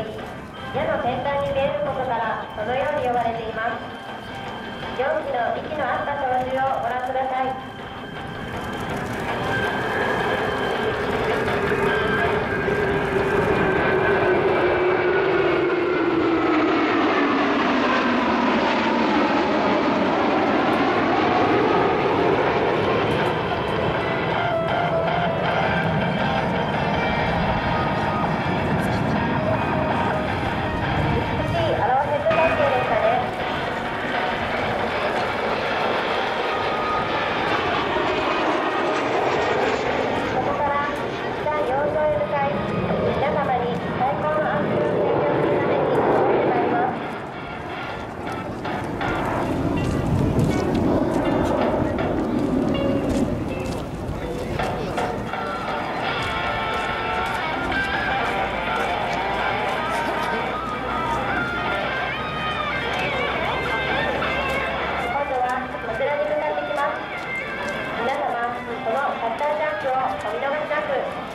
より矢の先端に見えることからそのように呼ばれています。行事の息の合った操縦をご覧くださいお見逃しなく